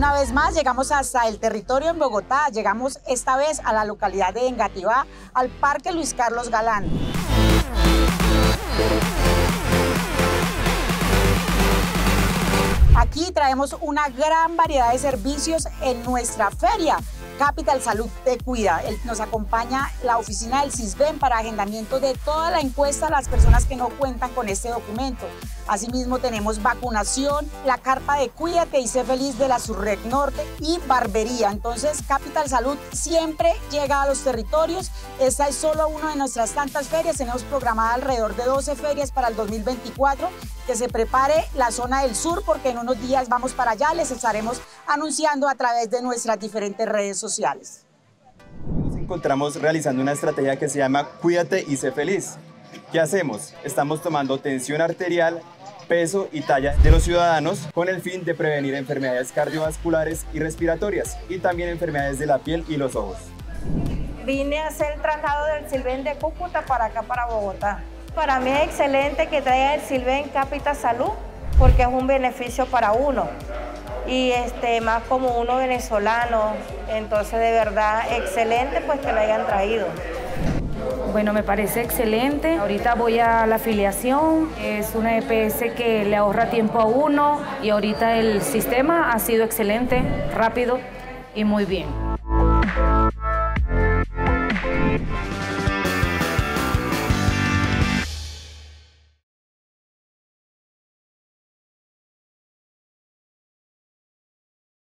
una vez más llegamos hasta el territorio en Bogotá, llegamos esta vez a la localidad de Engativá, al Parque Luis Carlos Galán. Aquí traemos una gran variedad de servicios en nuestra feria. Capital Salud Te Cuida. nos acompaña la oficina del CISBEN para agendamiento de toda la encuesta a las personas que no cuentan con este documento. Asimismo tenemos vacunación, la carpa de Cuídate y Sé Feliz de la Surrec Norte y barbería. Entonces Capital Salud siempre llega a los territorios. Esta es solo una de nuestras tantas ferias. Tenemos programada alrededor de 12 ferias para el 2024. Que se prepare la zona del sur porque en unos días vamos para allá. Les estaremos anunciando a través de nuestras diferentes redes sociales. Nos encontramos realizando una estrategia que se llama Cuídate y sé feliz. ¿Qué hacemos? Estamos tomando tensión arterial, peso y talla de los ciudadanos con el fin de prevenir enfermedades cardiovasculares y respiratorias y también enfermedades de la piel y los ojos. Vine a hacer el traslado del Silven de Cúcuta para acá, para Bogotá. Para mí es excelente que traiga el Silven Capital Salud porque es un beneficio para uno y este, más como uno venezolano. Entonces, de verdad, excelente pues que lo hayan traído. Bueno, me parece excelente. Ahorita voy a la afiliación, es una EPS que le ahorra tiempo a uno y ahorita el sistema ha sido excelente, rápido y muy bien.